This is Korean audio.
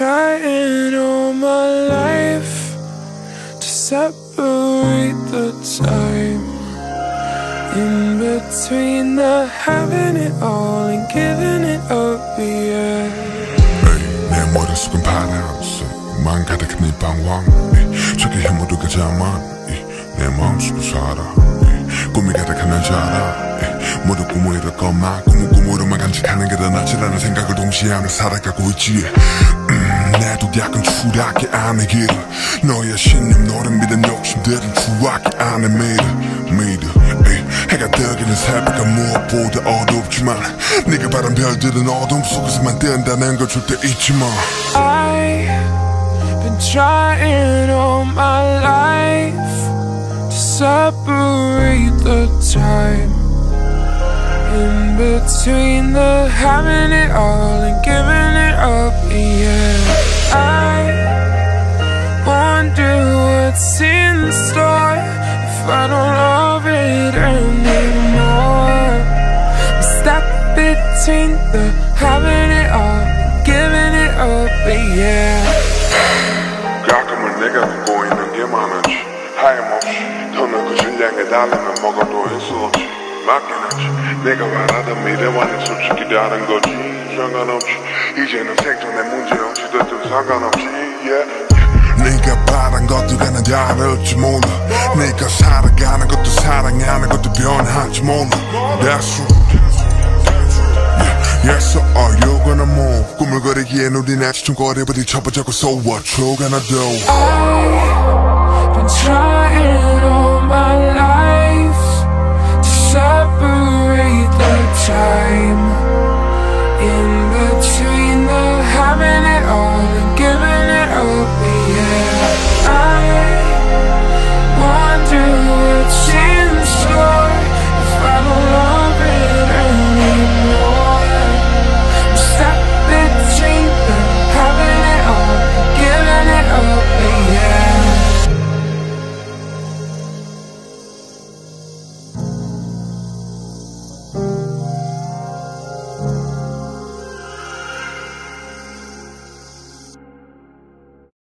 trying all my life to separate the time in between the having it all and giving it up, yeah. 에이, 내 머릿속은 파란색 만 가득한 네 방황 이, 저기 해모두가 자만. 이, 내 마음속을 살아. 이, 꿈이 가득한 날 자라. 이, 모두 꿈을 이룰 것만. 꿈은 꿈으로만 간직하는 게 더 낫지라는 생각을 동시에 하며 살아가고 있지 음, 내도 약간 추락해 안에 길을 너의 신념 너를 믿은 욕심들은 추락해 안에 믿어 믿어 에이, 해가 뜨기는 새벽은 무엇보다 어둡지만 네가 바란 별들은 어둠 속에서만 뜬다는 걸 절대 잊지 마 I've been trying all my life to separate the time in between the having it all and giving it up, I don't love it anymore. I'm stuck between the having it all, giving it up, yeah. 가끔은 내가 갖고 있는 게 많은지 하염없이 더는 향해 달리면 뭐가 또 있어 없지 맞긴 하지 내가 바라던 미래와는 솔직히 다른 거지 상관없지 이제는 생존의 문제 없이 됐든 상관없지 yeah. 네가 바란 것들과 난 다를지 몰라 네가 살아가는 것도 사랑하는 것도 변할지 몰라 That's right Yes or are you gonna move 꾸물거리기엔 우린 아직 좀 거리버리 쳐보자고 So what you gonna do all